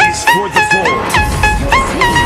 is for the fall.